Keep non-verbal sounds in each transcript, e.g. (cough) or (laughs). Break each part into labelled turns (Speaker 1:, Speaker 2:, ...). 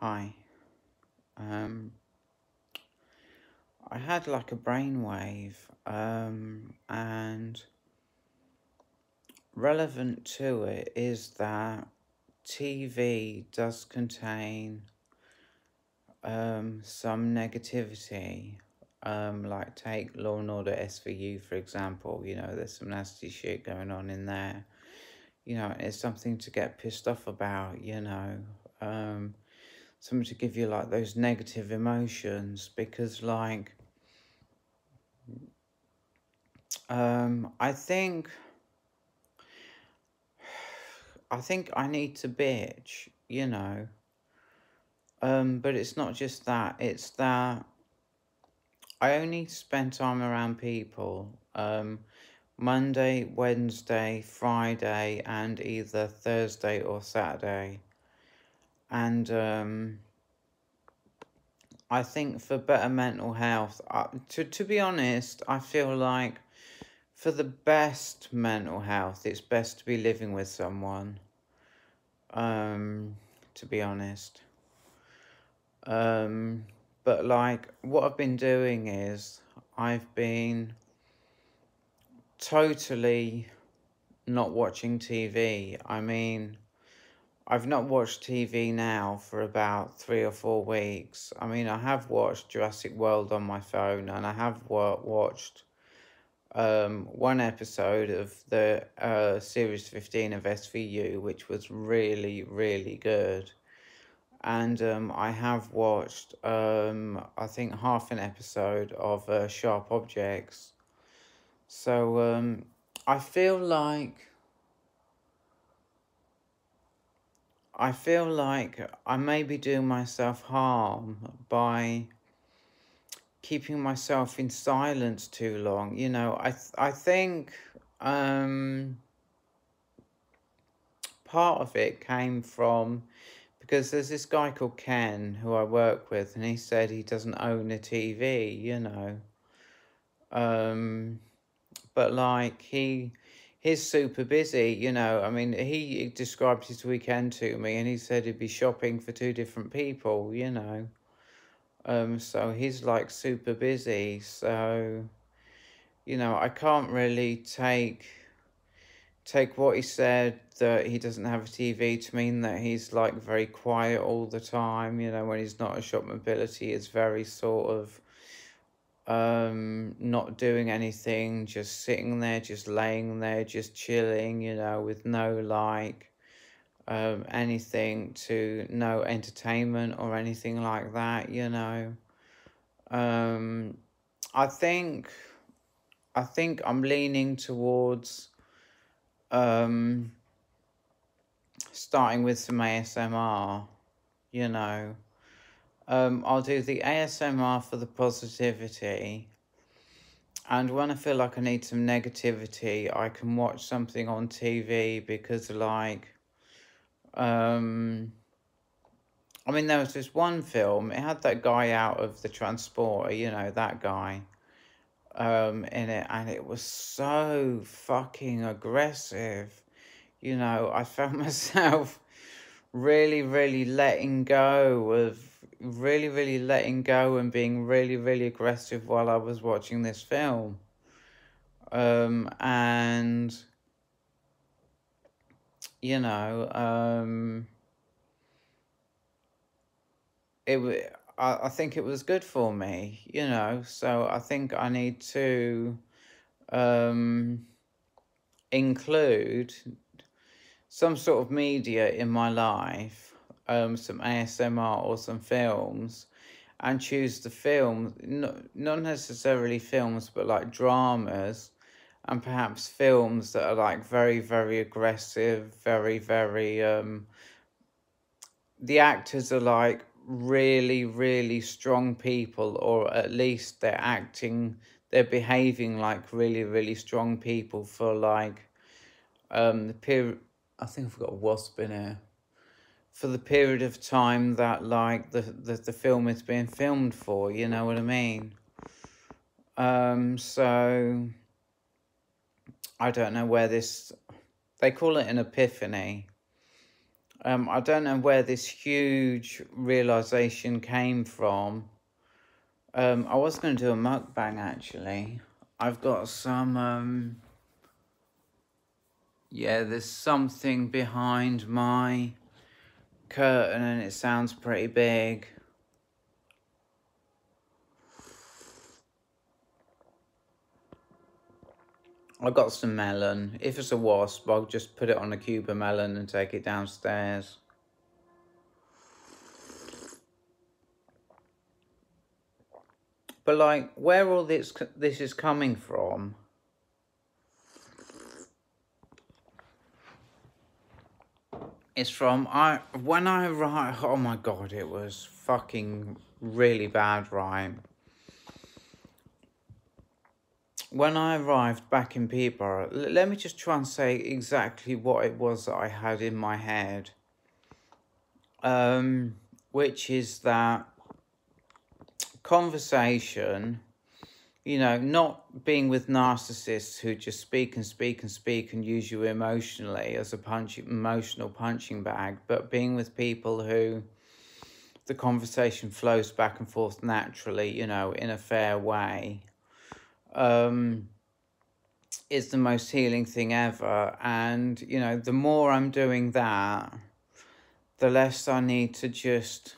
Speaker 1: Hi. Um, I had like a brainwave, um, and relevant to it is that TV does contain um, some negativity. Um, like take Law and Order SVU for example. You know, there's some nasty shit going on in there. You know, it's something to get pissed off about. You know. Um, something to give you like those negative emotions because like um I think I think I need to bitch, you know. Um, but it's not just that, it's that I only spend time around people um Monday, Wednesday, Friday, and either Thursday or Saturday and um, I think for better mental health, uh, to to be honest, I feel like for the best mental health, it's best to be living with someone. Um, to be honest. Um, but like what I've been doing is I've been totally not watching TV. I mean I've not watched TV now for about three or four weeks. I mean, I have watched Jurassic World on my phone and I have wa- watched um, one episode of the uh, Series 15 of SVU, which was really, really good. And um, I have watched, um, I think, half an episode of uh, Sharp Objects. So um, I feel like I feel like I may be doing myself harm by keeping myself in silence too long. You know, I th- I think um, part of it came from because there's this guy called Ken who I work with, and he said he doesn't own a TV. You know, um, but like he he's super busy, you know. I mean, he described his weekend to me and he said he'd be shopping for two different people, you know. Um, so he's like super busy. So, you know, I can't really take take what he said that he doesn't have a TV to mean that he's like very quiet all the time, you know, when he's not a shop mobility, it's very sort of um not doing anything just sitting there just laying there just chilling you know with no like um anything to no entertainment or anything like that you know? Um i think i think i'm leaning towards um starting with some asmr you know um, I'll do the ASMR for the positivity. And when I feel like I need some negativity, I can watch something on TV because, like, um, I mean, there was this one film, it had that guy out of the transporter, you know, that guy um, in it, and it was so fucking aggressive. You know, I found (laughs) myself really, really letting go of really, really letting go and being really, really aggressive while I was watching this film. Um, and, you know, um, it I, I think it was good for me, you know, so I think I need to um, include some sort of media in my life um, some ASMR or some films and choose the film, not, not necessarily films, but like dramas and perhaps films that are like very, very aggressive, very, very, um, the actors are like really, really strong people, or at least they're acting, they're behaving like really, really strong people for like, um, the period, I think I've got a wasp in here for the period of time that like the, the, the film is being filmed for, you know what I mean? Um, so I don't know where this they call it an epiphany. Um, I don't know where this huge realization came from. Um, I was going to do a mukbang actually. I've got some, um, yeah, there's something behind my curtain and it sounds pretty big. I got some melon. If it's a wasp, I'll just put it on a cube of melon and take it downstairs. But like, where all this this is coming from? It's from I when I write. Oh my god, it was fucking really bad rhyme when I arrived back in Peterborough, let me just try and say exactly what it was that I had in my head. Um, which is that conversation, you know, not being with narcissists who just speak and speak and speak and use you emotionally as a punch, emotional punching bag, but being with people who the conversation flows back and forth naturally, you know, in a fair way um, is the most healing thing ever. And, you know, the more I'm doing that, the less I need to just.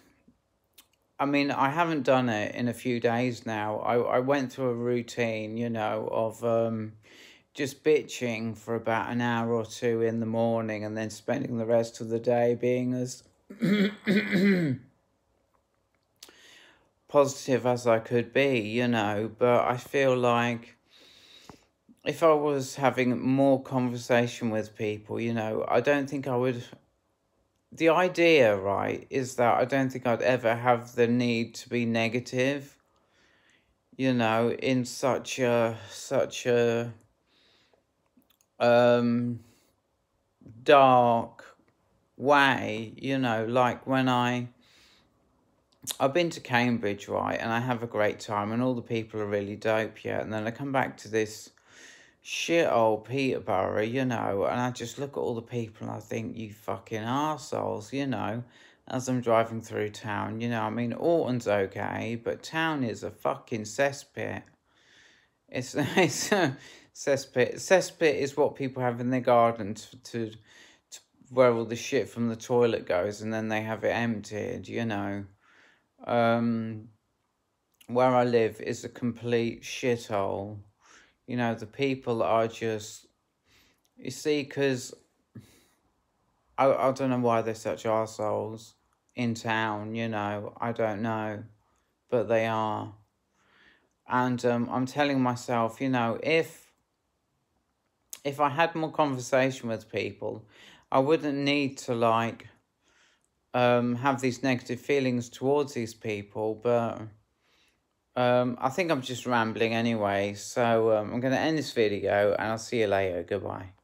Speaker 1: I mean, I haven't done it in a few days now. I, I went through a routine, you know, of um, just bitching for about an hour or two in the morning and then spending the rest of the day being as positive as I could be, you know, but I feel like if I was having more conversation with people, you know, I don't think I would. The idea, right, is that I don't think I'd ever have the need to be negative, you know, in such a, such a, um, dark way, you know, like when I, I've been to Cambridge, right, and I have a great time, and all the people are really dope, yeah. And then I come back to this shit old Peterborough, you know, and I just look at all the people and I think, you fucking assholes, you know, as I'm driving through town, you know. I mean, Orton's okay, but town is a fucking cesspit. It's, (laughs) it's a cesspit. Cesspit is what people have in their garden to, to, to where all the shit from the toilet goes, and then they have it emptied, you know um, where I live is a complete shithole. You know, the people are just, you see, because I, I don't know why they're such assholes in town, you know, I don't know, but they are. And um, I'm telling myself, you know, if if I had more conversation with people, I wouldn't need to like um, have these negative feelings towards these people, but um, I think I'm just rambling anyway. So um, I'm going to end this video and I'll see you later. Goodbye.